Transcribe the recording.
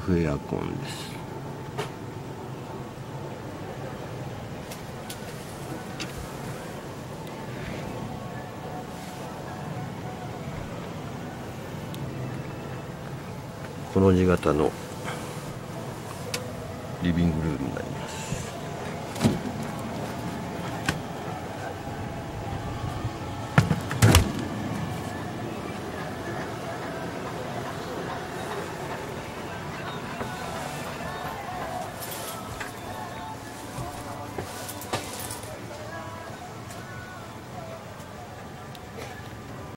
フエアコンです。この字型のリビングルームになります。